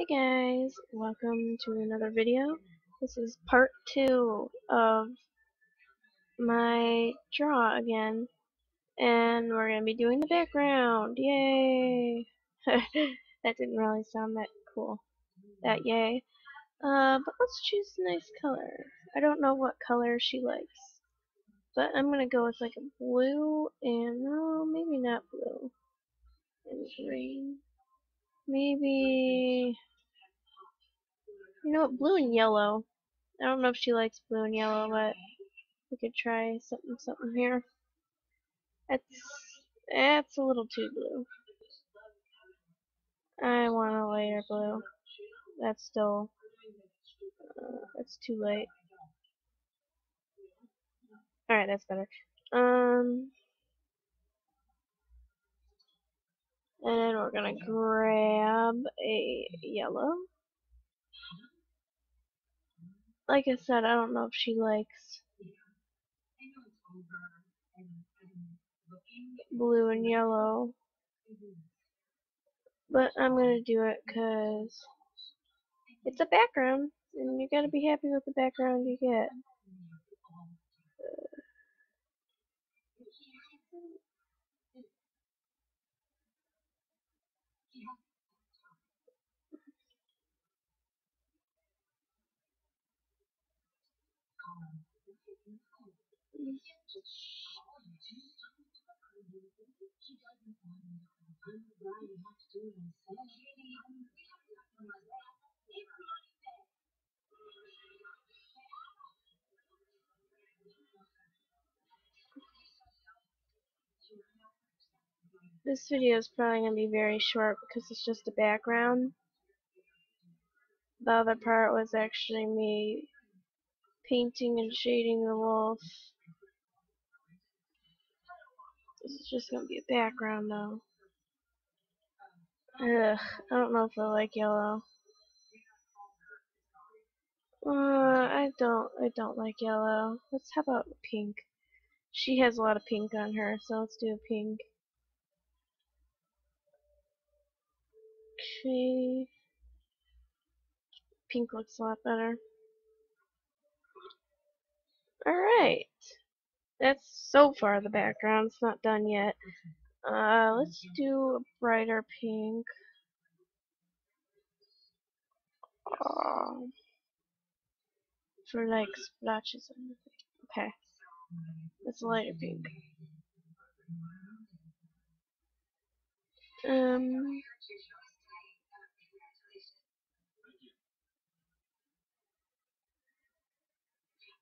Hey guys, welcome to another video. This is part two of my draw again, and we're going to be doing the background. Yay! that didn't really sound that cool. That yay. Uh, but let's choose a nice color. I don't know what color she likes, but I'm going to go with like a blue and, no, maybe not blue. And green. Maybe you know what, blue and yellow. I don't know if she likes blue and yellow, but we could try something something here. That's that's a little too blue. I want a lighter blue. That's still uh, that's too light. All right, that's better. Um, and we're gonna grab a yellow. Like I said, I don't know if she likes blue and yellow. But I'm going to do it because it's a background, and you got to be happy with the background you get. This video is probably going to be very short because it's just a background. The other part was actually me painting and shading the walls. This is just going to be a background though. Ugh, I don't know if I like yellow. Uh, I don't, I don't like yellow. Let's, how about pink? She has a lot of pink on her, so let's do a pink. Okay. Pink looks a lot better. Alright. That's so far the background. It's not done yet. Uh, let's do a brighter pink. Oh, for like splotches. Okay. That's a lighter pink. Um,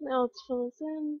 Now let's fill this in.